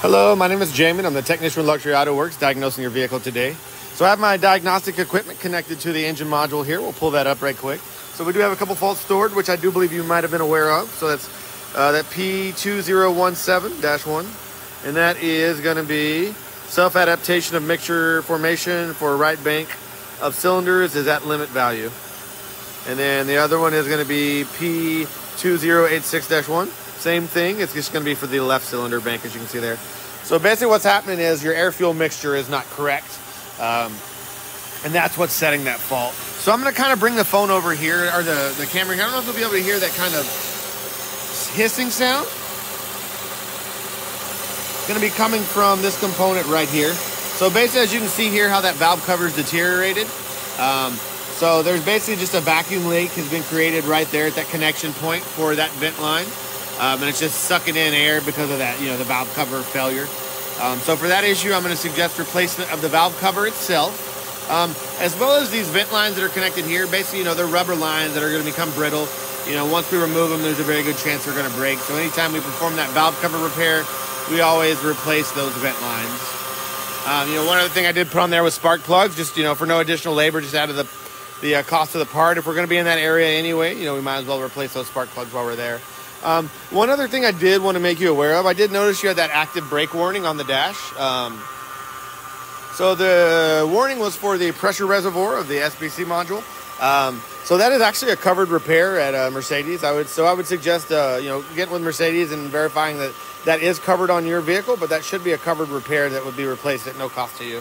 Hello, my name is Jamin. I'm the technician with Luxury Auto Works diagnosing your vehicle today. So I have my diagnostic equipment connected to the engine module here. We'll pull that up right quick. So we do have a couple faults stored, which I do believe you might have been aware of. So that's uh, that P2017-1, and that is going to be self-adaptation of mixture formation for right bank of cylinders is at limit value. And then the other one is going to be P2086-1. Same thing, it's just gonna be for the left cylinder bank as you can see there. So basically what's happening is your air fuel mixture is not correct. Um, and that's what's setting that fault. So I'm gonna kind of bring the phone over here, or the, the camera here. I don't know if you'll be able to hear that kind of hissing sound. It's gonna be coming from this component right here. So basically, as you can see here, how that valve cover is deteriorated. Um, so there's basically just a vacuum leak has been created right there at that connection point for that vent line um, and it's just sucking in air because of that, you know, the valve cover failure. Um, so for that issue, I'm going to suggest replacement of the valve cover itself, um, as well as these vent lines that are connected here. Basically, you know, they're rubber lines that are going to become brittle. You know, once we remove them, there's a very good chance they're going to break. So anytime we perform that valve cover repair, we always replace those vent lines. Um, you know, one other thing I did put on there was spark plugs, just you know, for no additional labor, just out of the the uh, cost of the part. If we're going to be in that area anyway, you know, we might as well replace those spark plugs while we're there. Um, one other thing I did want to make you aware of, I did notice you had that active brake warning on the dash. Um, so the warning was for the pressure reservoir of the SBC module. Um, so that is actually a covered repair at uh, Mercedes. I would so I would suggest uh, you know getting with Mercedes and verifying that that is covered on your vehicle, but that should be a covered repair that would be replaced at no cost to you.